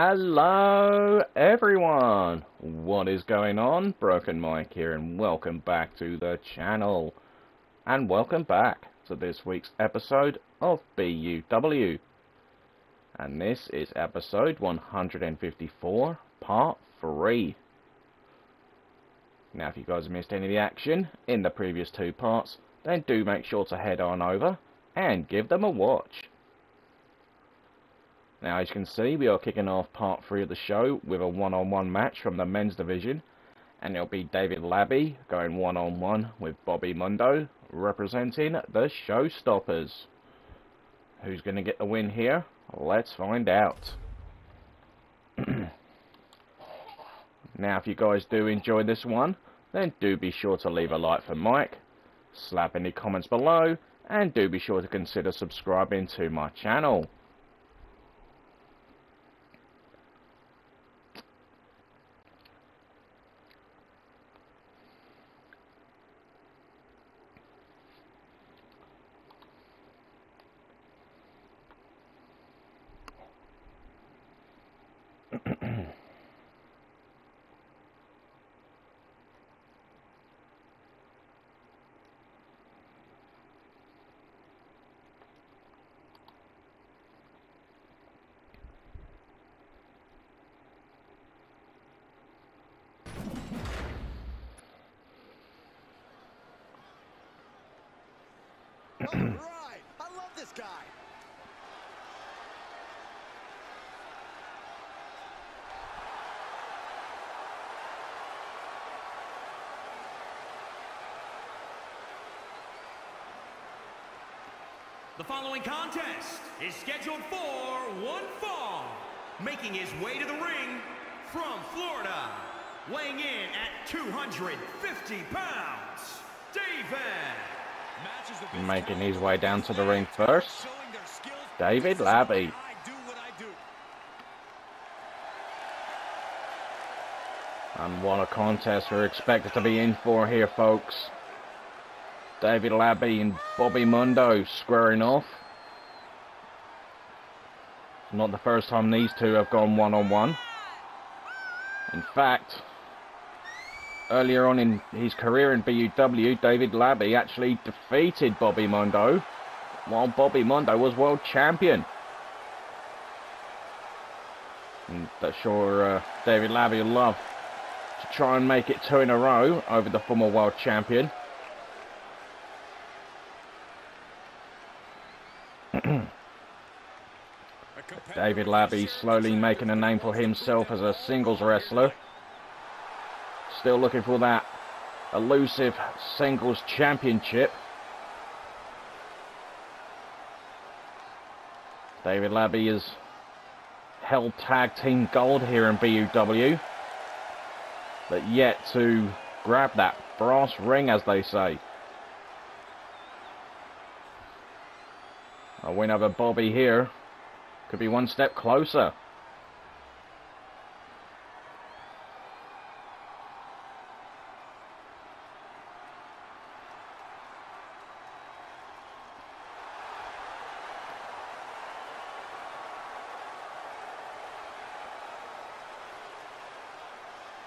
Hello everyone! What is going on? Broken Mike here and welcome back to the channel. And welcome back to this week's episode of BUW. And this is episode 154, part 3. Now if you guys missed any of the action in the previous two parts, then do make sure to head on over and give them a watch. Now, as you can see, we are kicking off part three of the show with a one-on-one -on -one match from the men's division. And it'll be David Labby going one-on-one -on -one with Bobby Mundo, representing the Showstoppers. Who's going to get the win here? Let's find out. now, if you guys do enjoy this one, then do be sure to leave a like for Mike, slap any comments below, and do be sure to consider subscribing to my channel. Right. I love this guy. The following contest is scheduled for one fall. Making his way to the ring from Florida, weighing in at 250 pounds, David. Making his way down to the ring first, David Labby. And what a contest we're expected to be in for here, folks. David Labby and Bobby Mundo squaring off. Not the first time these two have gone one-on-one. -on -one. In fact, earlier on in his career in BUW, David Labby actually defeated Bobby Mundo while Bobby Mundo was world champion. And that's sure uh, David Labby will love to try and make it two in a row over the former world champion. David Labby slowly making a name for himself as a singles wrestler. Still looking for that elusive singles championship. David Labby has held tag team gold here in BUW. But yet to grab that brass ring, as they say. A win over Bobby here could be one step closer.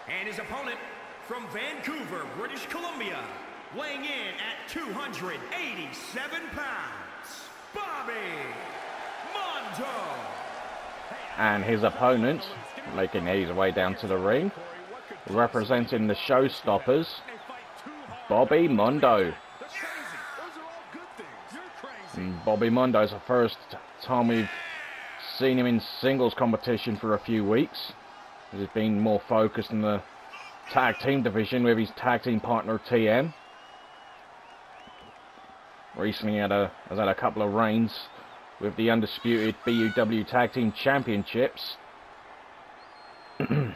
And his opponent from Vancouver, British Columbia, weighing in at 287 pounds, Bobby Mondo. And his opponent, making his way down to the ring, representing the Showstoppers, Bobby Mondo. Bobby Mondo is the first time we've seen him in singles competition for a few weeks. He's been more focused in the tag team division with his tag team partner TM. Recently had a, has had a couple of reigns with the undisputed BUW Tag Team Championships. He's been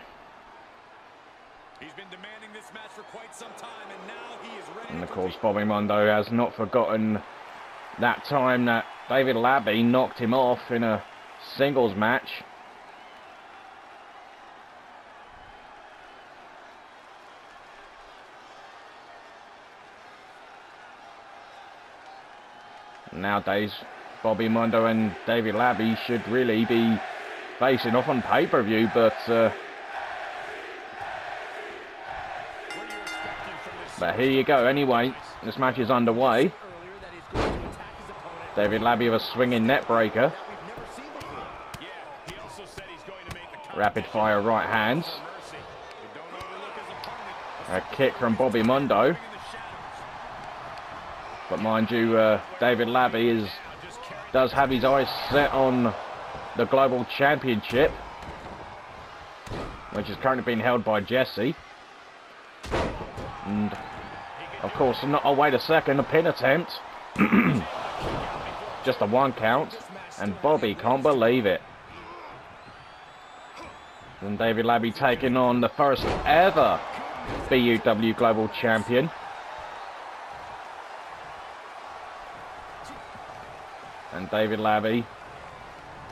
demanding this match for quite some time, and now he is ready. And of course, Bobby Mundo has not forgotten that time that David Labby knocked him off in a singles match. Nowadays, Bobby Mundo and David Labby should really be facing off on pay-per-view, but uh, but here you go. Anyway, this match is underway. David Labby with a swinging neckbreaker, rapid fire right hands, a kick from Bobby Mundo. But mind you, uh, David Labby is does have his eyes set on the global championship, which is currently being held by Jesse. And of course, not. Oh wait a second, a pin attempt. Just a one count, and Bobby can't believe it. And David Labby taking on the first ever BUW Global Champion. And David Labby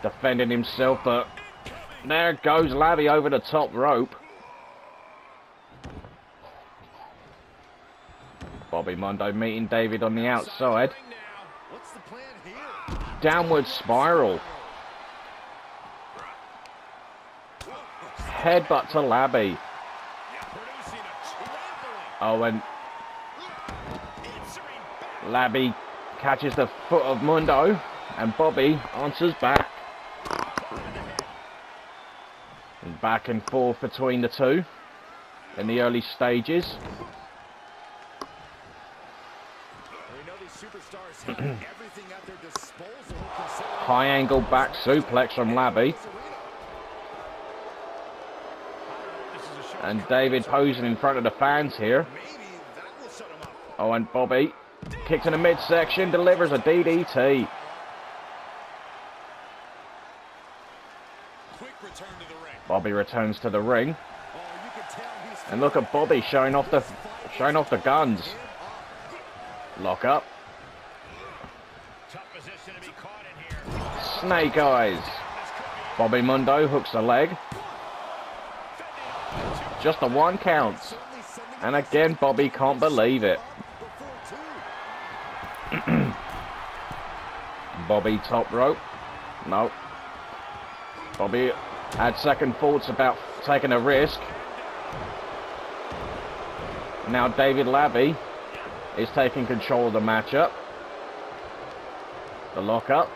defending himself, but there goes Labby over the top rope. Bobby Mondo meeting David on the outside. Downward spiral. Headbutt to Labby. Oh, and. Labby catches the foot of Mundo, and Bobby answers back. And back and forth between the two in the early stages. High angle back suplex from Labby, and David posing in front of the fans here. Oh, and Bobby kicks in the midsection, delivers a DDT. Quick return to the ring. Bobby returns to the ring, and look at Bobby showing off the showing off the guns. Lock up, snake eyes. Bobby Mundo hooks the leg. Just a one count, certainly sending and again Bobby can't believe it. Bobby top rope. No. Bobby had second thoughts about taking a risk. Now David Labby is taking control of the matchup. The lock up.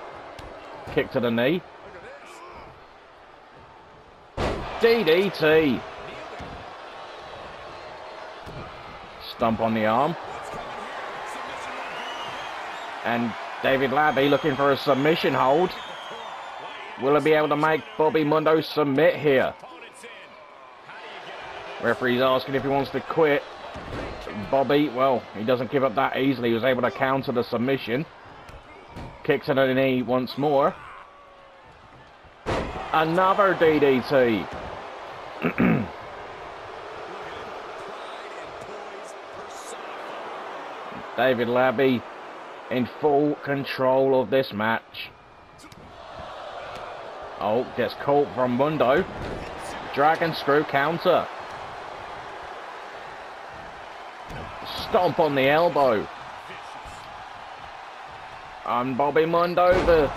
Kick to the knee. DDT. Stump on the arm. And David Labby looking for a submission hold. Will he be able to make Bobby Mundo submit here? In. Referee's asking if he wants to quit. Bobby, well, he doesn't give up that easily. He was able to counter the submission. Kicks to the knee once more. Another DDT. David Labby in full control of this match. Oh, gets caught from Mundo. Dragon screw counter. Stomp on the elbow. And Bobby Mundo, the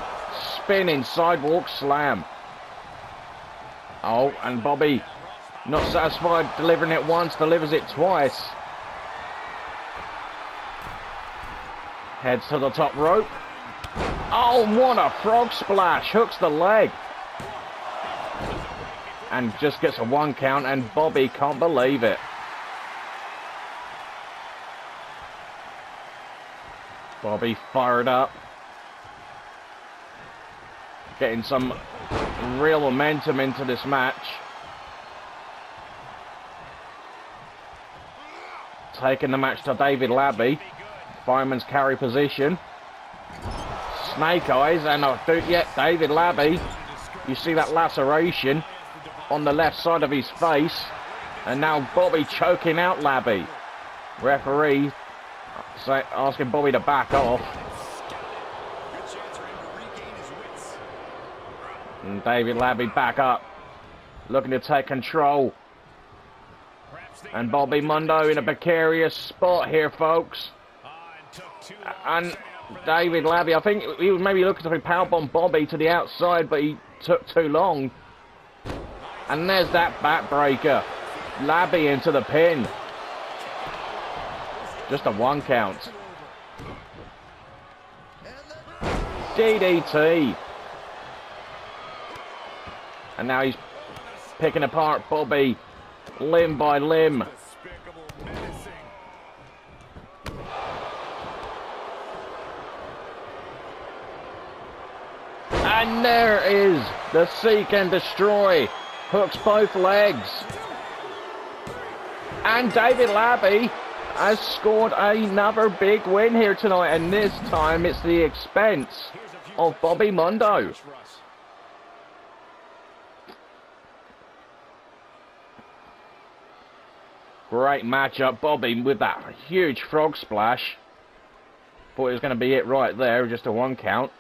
spinning sidewalk slam. Oh, and Bobby, not satisfied delivering it once, delivers it twice. Heads to the top rope. Oh, what a frog splash! Hooks the leg. And just gets a one count, and Bobby can't believe it. Bobby fired up. Getting some real momentum into this match. Taking the match to David Labby. Fireman's carry position. Snake eyes and I do yeah, David Labby. You see that laceration on the left side of his face. And now Bobby choking out Labby. Referee say, asking Bobby to back off. And David Labby back up. Looking to take control. And Bobby Mundo in a precarious spot here, folks. And And David Labby, I think he was maybe looking to powerbomb Bobby to the outside, but he took too long. And there's that backbreaker. Labby into the pin. Just a one count. DDT. And now he's picking apart Bobby limb by limb. And there is the seek and destroy. Hooks both legs. And David Labby has scored another big win here tonight, and this time it's the expense of Bobby. Russ. Great matchup, Bobby with that huge frog splash. Thought it was going to be it right there, just a one count.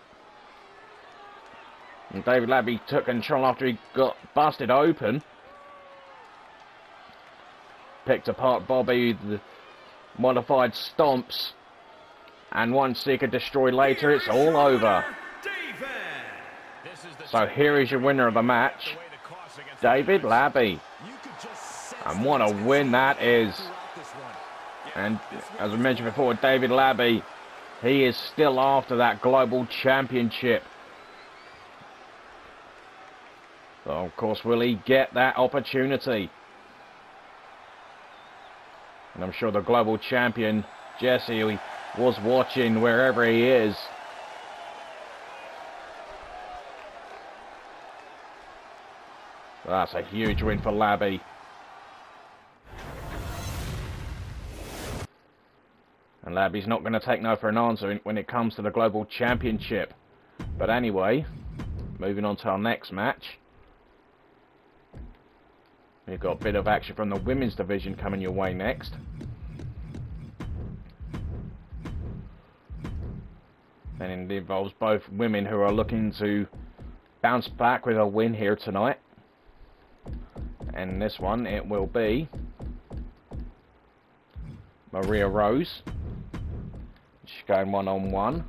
And David Labby took control after he got busted open. Picked apart Bobby, the modified stomps. And once he could destroy later, it's all over. So here is your winner of the match, David Labby. And what a win that is. one. And as I mentioned before, David Labby, he is still after that global championship. So of course, will he get that opportunity? And I'm sure the global champion, Jesse, was watching wherever he is. That's a huge win for Labby. And Labby's not going to take no for an answer when it comes to the Global Championship. But anyway, moving on to our next match. We've got a bit of action from the women's division coming your way next. And it involves both women who are looking to bounce back with a win here tonight. And this one, it will be Maria Rose. She's going one on one.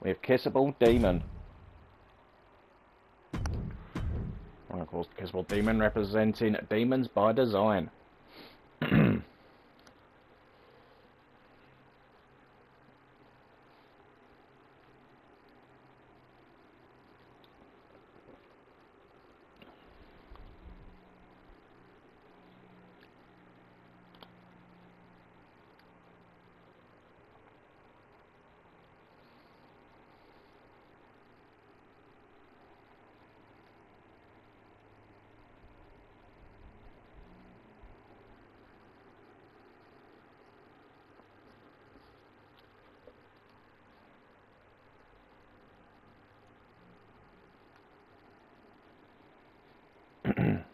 We have Kissable Demon. And of course, Kissable Demon representing Demons by Design.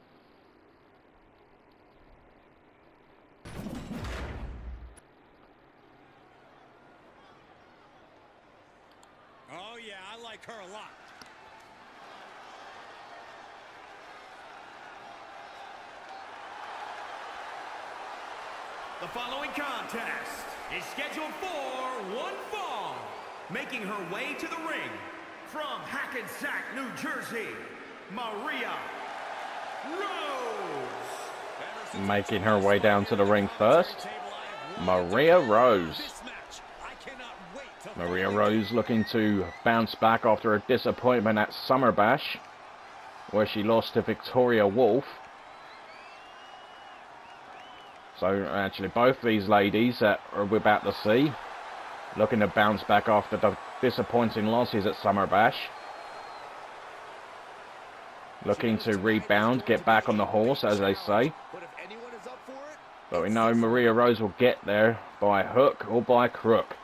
Oh, yeah, I like her a lot. The following contest is scheduled for one fall. Making her way to the ring from Hackensack, New Jersey, Maria. Making her way down to the ring first, Maria Rose. Maria Rose looking to bounce back after a disappointment at Summer Bash, where she lost to Victoria Wolf. So actually, both these ladies that are we're about to see, looking to bounce back after the disappointing losses at Summer Bash. Looking to rebound, get back on the horse, as they say. But we know Maria Rose will get there by hook or by crook.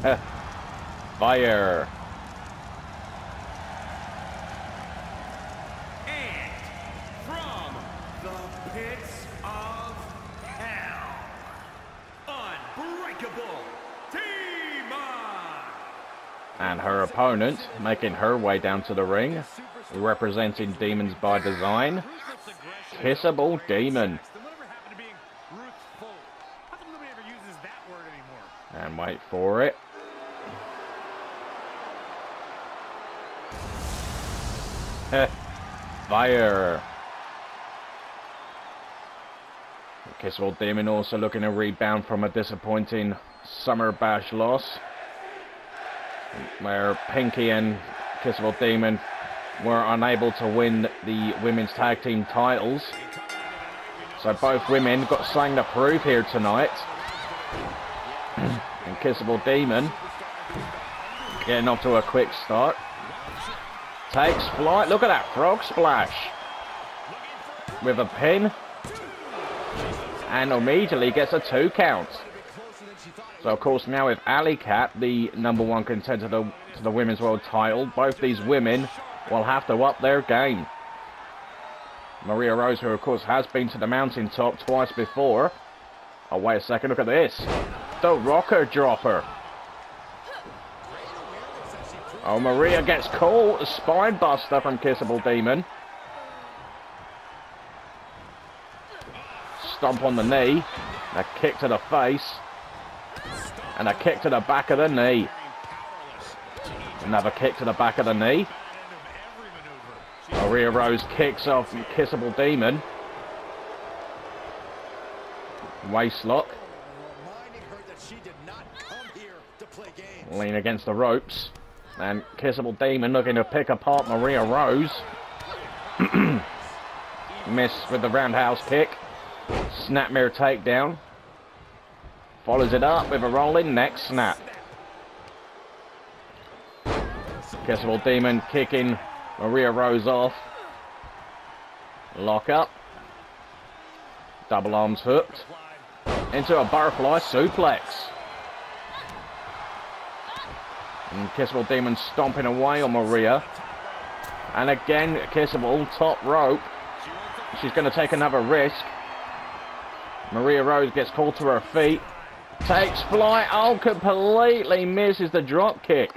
Fire. And from the pits of hell, Unbreakable Demon. And her opponent making her way down to the ring, representing Demons by Design, Kissable Demon. and wait for it. Fire. Kissable Demon also looking to rebound from a disappointing Summer Bash loss. Where Pinky and Kissable Demon were unable to win the women's tag team titles. So both women got something to prove here tonight. and Kissable Demon getting off to a quick start. Takes flight. Look at that frog splash. With a pin. And immediately gets a two count. So of course now with Ali Cat, the number one contender to the, to the Women's World title, both these women will have to up their game. Maria Rose, who of course has been to the mountaintop twice before. Oh, wait a second, look at this. The rocker dropper. Oh, Maria gets caught. Spine buster from Kissable Demon. Stomp on the knee. A kick to the face. And a kick to the back of the knee. Another kick to the back of the knee. Maria Rose kicks off Kissable Demon. Play games. Lean against the ropes. And Kissable Demon looking to pick apart Maria Rose. Miss with the roundhouse kick. Snapmare takedown. Follows it up with a rolling neck snap. Kissable Demon kicking Maria Rose off. Lock up. Double arms hooked. Into a butterfly suplex. And Kissable Demon stomping away on Maria. And again, Kissable, top rope. She's going to take another risk. Maria Rose gets called to her feet. Takes flight. Oh, completely misses the drop kick.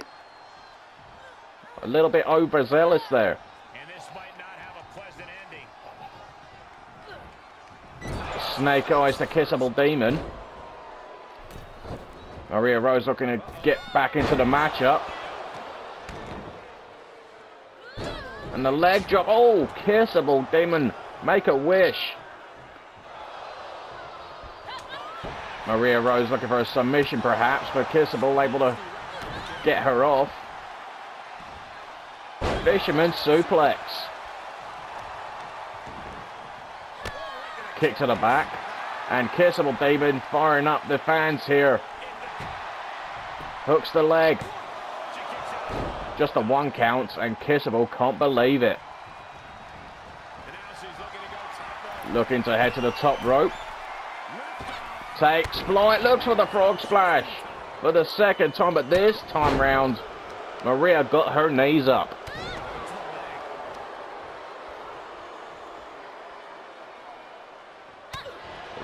A little bit overzealous there. And this might not have a pleasant ending. Snake eyes the Kissable Demon. Maria Rose looking to get back into the matchup. And the leg drop. Oh, Kissable Demon. Make a wish. Maria Rose looking for a submission perhaps, but Kissable able to get her off. Fisherman suplex. Kick to the back. And Kissable Demon firing up the fans here. Hooks the leg. Just a one count, and Kissable can't believe it. Looking to head to the top rope. Takes flight, looks for the frog splash. For the second time, but this time round, Maria got her knees up.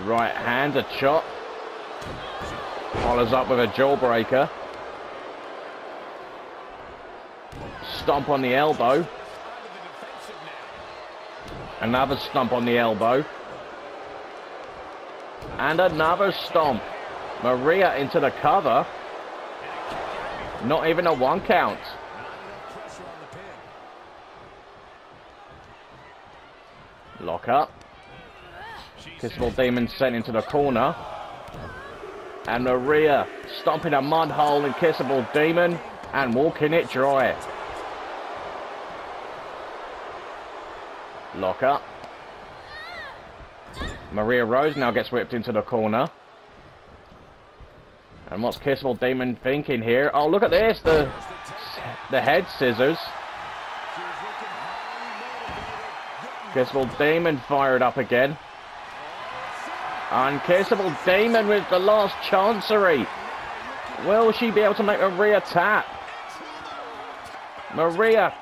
Right hand, a chop. Follows up with a jawbreaker. Stomp on the elbow. Another stomp on the elbow. And another stomp. Maria into the cover. Not even a one count. Lock up. Kissable Demon sent into the corner. And Maria stomping a mud hole in Kissable Demon and walking it dry. Lock up. Maria Rose now gets whipped into the corner. And what's Kissable Demon thinking here? Oh, look at this. The, the head scissors. Kissable Demon fired up again. Unkissable Demon with the last chancery. Will she be able to make Maria tap? Maria,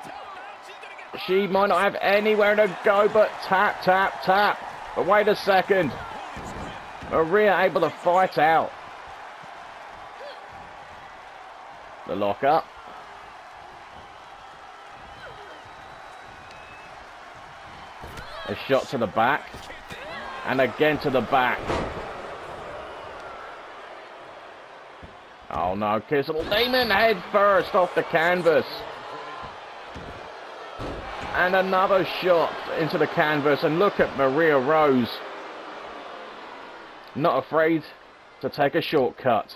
she might not have anywhere to go but tap, tap, tap. But wait a second. Maria able to fight out. The lock up. A shot to the back. And again to the back. Oh no, Kissable Demon head first off the canvas. And another shot into the canvas. And look at Maria Rose. Not afraid to take a shortcut.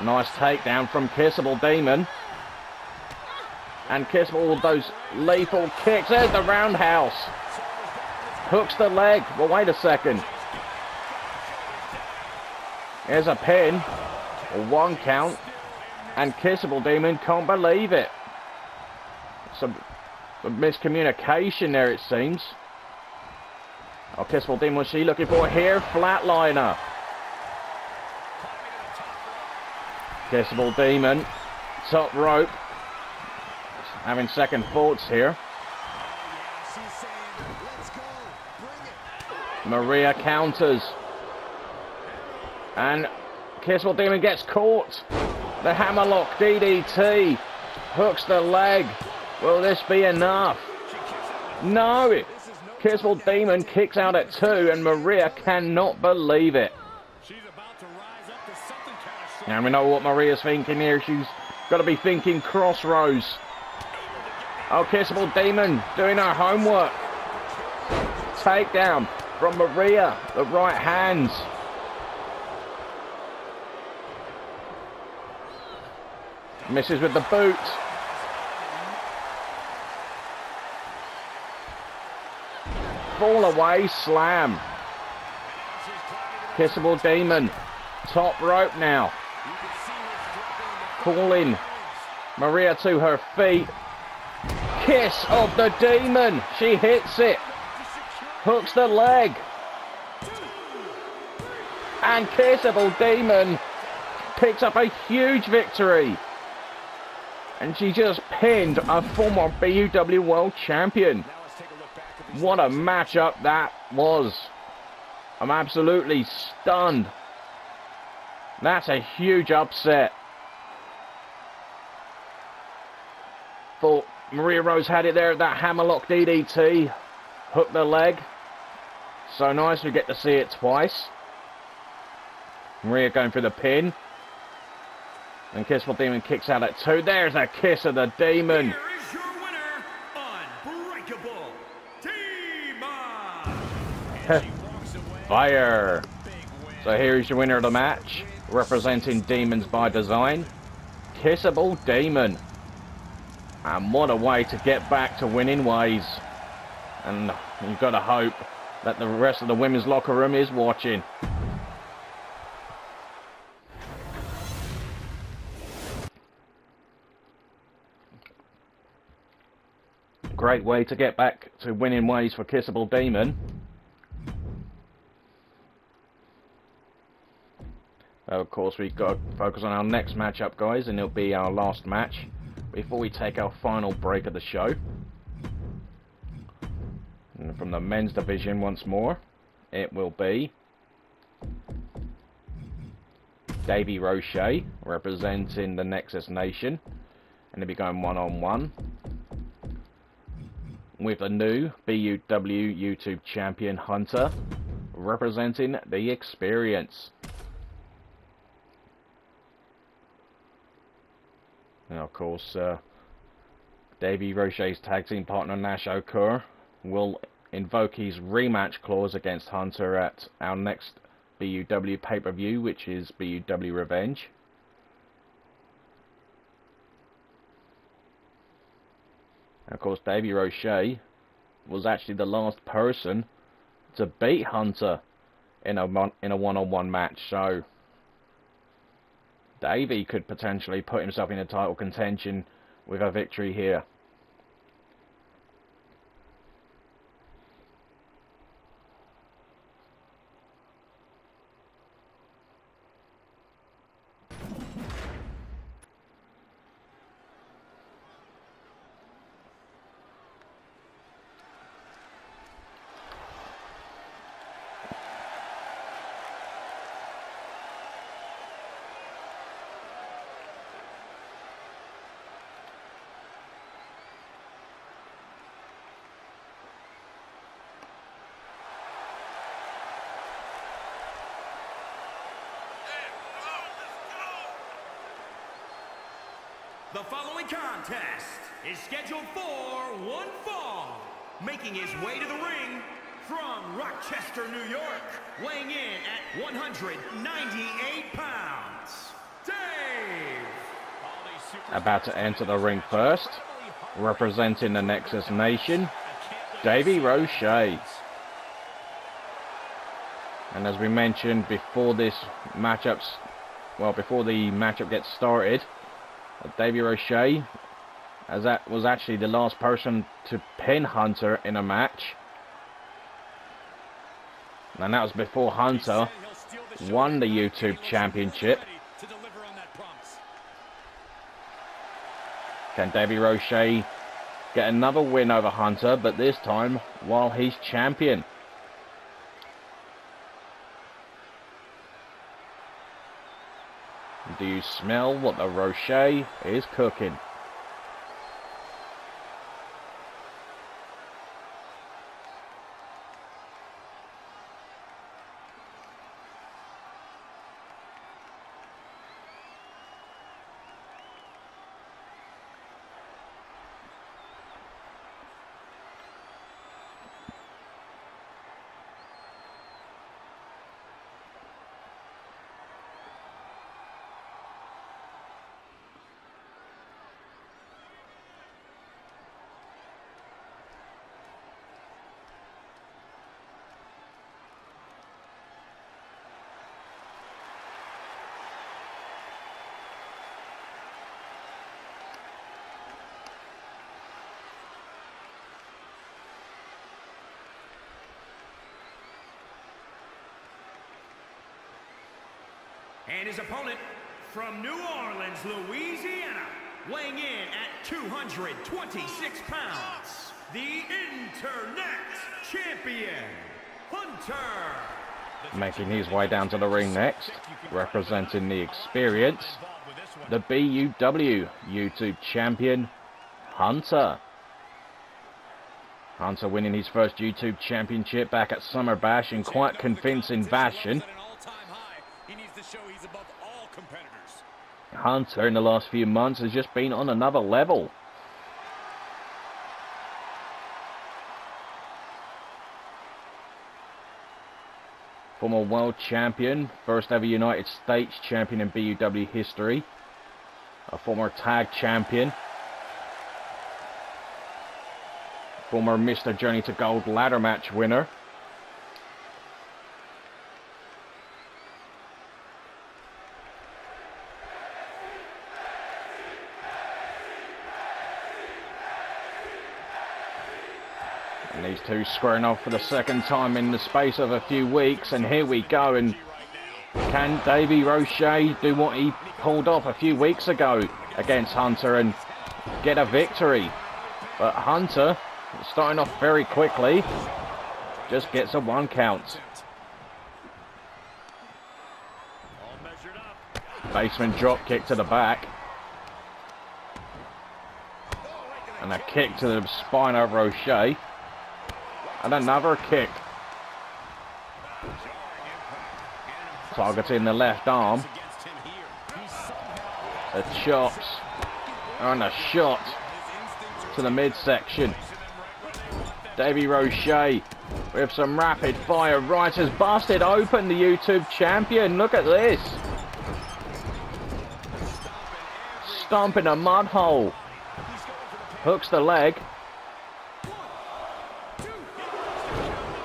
Nice takedown from Kissable Demon. And Kissable with those lethal kicks. There's the roundhouse. Hooks the leg. Well, wait a second. There's a pin. One count. And Kissable Demon can't believe it. Some, some miscommunication there, it seems. Oh, Kissable Demon, what's she looking for here? Flatliner. Kissable Demon. Top rope. Having second thoughts here. Maria counters. And Kissable Demon gets caught. The hammerlock DDT hooks the leg. Will this be enough? No. Kissable Demon kicks out at two, and Maria cannot believe it. And we know what Maria's thinking here. She's got to be thinking crossroads. Oh, Kissable Demon doing her homework. Takedown from Maria, the right hands. Misses with the boot. Fall away, slam. Kissable Demon. Top rope now. Calling Maria to her feet. Kiss of the Demon. She hits it. Hooks the leg. And Kissable Demon picks up a huge victory. And she just pinned a former BUW World Champion. What a matchup that was. I'm absolutely stunned. That's a huge upset. Thought Maria Rose had it there at that hammerlock DDT. Hooked the leg. So nice we get to see it twice. Maria going for the pin. And Kissable Demon kicks out at two. There's a kiss of the demon. Fire. So here is your winner of the match, representing Demons by Design, Kissable Demon. And what a way to get back to winning ways. And you've got to hope that the rest of the women's locker room is watching. Great way to get back to winning ways for Kissable Demon. Of course, we've got to focus on our next matchup, guys, and it'll be our last match before we take our final break of the show. And from the men's division once more, it will be Davy Roche representing the Nexus Nation, and they'll be going one on one with the new BUW YouTube champion Hunter representing the Experience. Now, of course, uh, Davey Roche's tag team partner Nash Okur will invoke his rematch clause against Hunter at our next BUW pay-per-view, which is BUW Revenge. And of course, Davey Roche was actually the last person to beat Hunter in a in a one-on-one match. So Davey could potentially put himself in a title contention with a victory here. Contest is scheduled for one fall. Making his way to the ring from Rochester, New York, weighing in at 198 pounds, Dave. About to enter the ring first, representing the Nexus Nation, Davey Roche. And as we mentioned before this matchups, well, before the matchup gets started, Davey Roche, as that was actually the last person to pin Hunter in a match. And that was before Hunter won the YouTube Championship. Can Davey Roche get another win over Hunter, but this time while he's champion? Do you smell what the Roche is cooking? And his opponent from New Orleans, Louisiana, weighing in at 226 pounds, the Internet Champion, Hunter. Making his way down to the ring next, representing the experience, the BUW YouTube Champion, Hunter. Hunter winning his first YouTube Championship back at Summer Bash in quite convincing fashion. Hunter in the last few months has just been on another level. Former world champion, first ever United States champion in BUW history. A former tag champion. Former Mr. Journey to Gold ladder match winner. And squaring off for the second time in the space of a few weeks. And here we go. And can Davy Roche do what he pulled off a few weeks ago against Hunter and get a victory? But Hunter, starting off very quickly, just gets a one count. Basement drop kick to the back. And a kick to the spine of Roche. And another kick. Targeting the left arm. The chops. And a shot to the midsection. Davey Roche with some rapid fire right has busted open the YouTube champion. Look at this. Stomping a mud hole. Hooks the leg.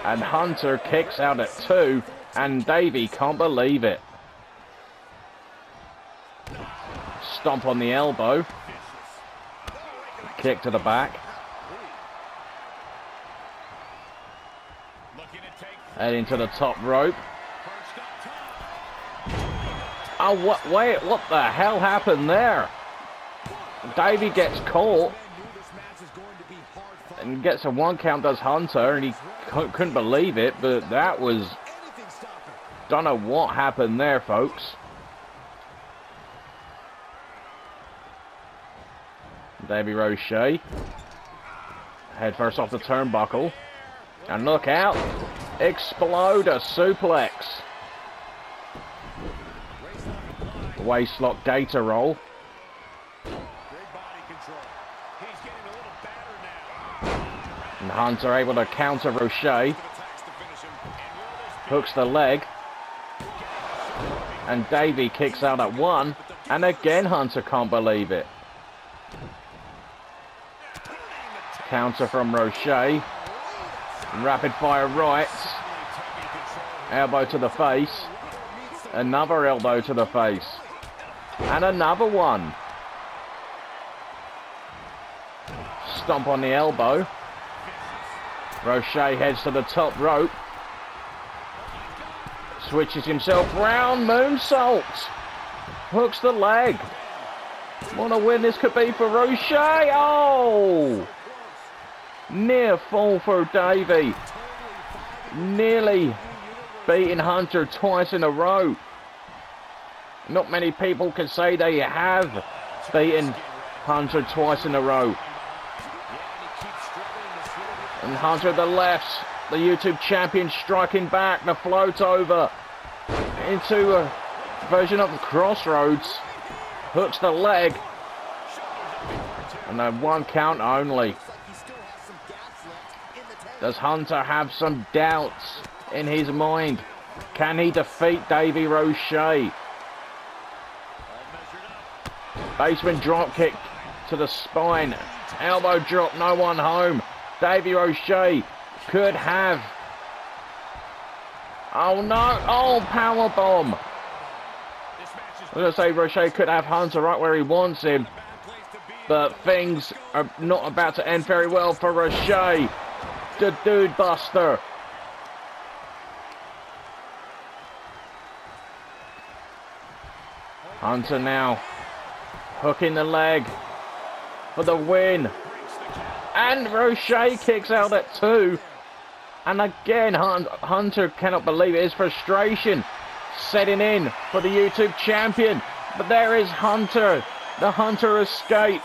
And Hunter kicks out at two. And Davey can't believe it. Stomp on the elbow. Kick to the back. Heading into the top rope. Oh, what, wait, what the hell happened there? Davey gets caught and gets a one count does Hunter and he couldn't believe it, but that was, don't know what happened there, folks. Davey Roche. Head first off the turnbuckle. And look out. Exploder suplex. Waistlock gator roll. Hunter able to counter Ricochet. Hooks the leg. And Davey kicks out at one. And again Hunter can't believe it. Counter from Ricochet. Rapid fire right. Elbow to the face. Another elbow to the face. And another one. Stomp on the elbow. Ricochet heads to the top rope. Switches himself round. Moonsault. Hooks the leg. What a win this could be for Ricochet. Oh! Near fall for Davey. Nearly beating Hunter twice in a row. Not many people can say they have beaten Hunter twice in a row. And Hunter the left, the YouTube champion striking back, the float over into a version of the crossroads. Hooks the leg. And then one count only. Does Hunter have some doubts in his mind? Can he defeat Davy Ricochet? Basement drop kick to the spine. Elbow drop, no one home. Davey Ricochet could have. Oh no! Oh, power bomb! I was going to say Ricochet could have Hunter right where he wants him. But things are not about to end very well for Ricochet. The Dude Buster. Hunter now hooking the leg for the win. And Ricochet kicks out at two. And again, Hunter cannot believe it. His frustration setting in for the YouTube champion. But there is Hunter. The Hunter escape.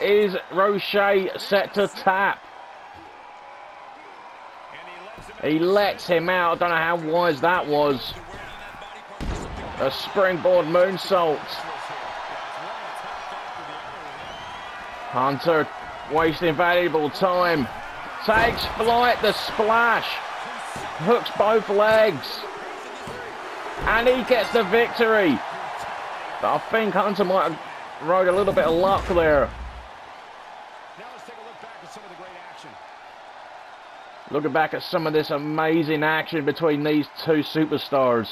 Is Ricochet set to tap? He lets him out. I don't know how wise that was. A springboard moonsault. Hunter wasting valuable time. Takes flight, the splash. Hooks both legs. And he gets the victory. But I think Hunter might have rode a little bit of luck there. Looking back at some of this amazing action between these two superstars.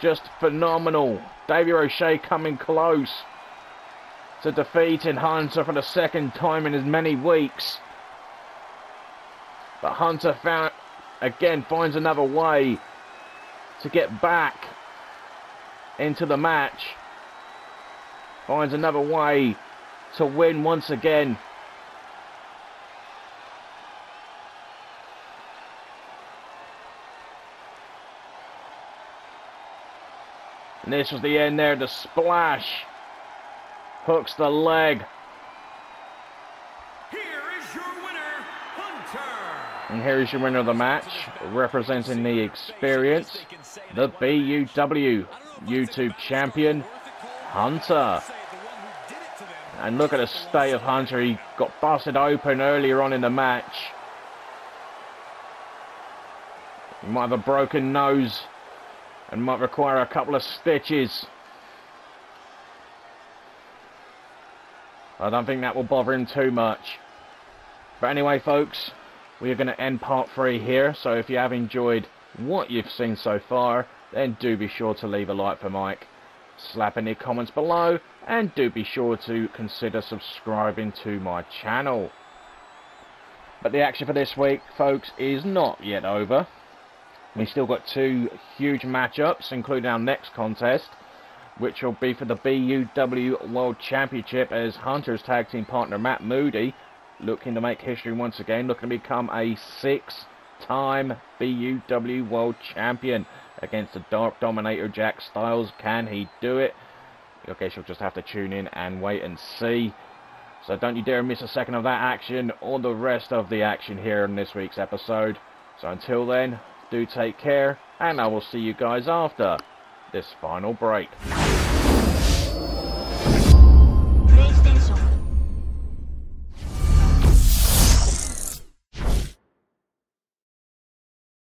Just phenomenal. Davey Ricochet coming close to defeating Hunter for the second time in as many weeks. But Hunter found again finds another way to get back into the match. Finds another way to win once again. And this was the end there, the splash. Hooks the leg. Here is your winner, Hunter. And here is your winner of the match, representing the experience, the BUW YouTube champion, Hunter. And look at the state of Hunter. He got busted open earlier on in the match. He might have a broken nose and might require a couple of stitches. I don't think that will bother him too much. But anyway, folks, we are going to end part three here. So if you have enjoyed what you've seen so far, then do be sure to leave a like for Mike. Slap any comments below, and do be sure to consider subscribing to my channel. But the action for this week, folks, is not yet over. We still got two huge matchups, including our next contest, which will be for the BUW World Championship as Hunter's tag team partner Matt Moody looking to make history once again, looking to become a six-time BUW World Champion against the Dark Dominator Jack Styles. Can he do it? I guess you'll just have to tune in and wait and see. So don't you dare miss a second of that action or the rest of the action here in this week's episode. So until then, do take care, and I will see you guys after this final break.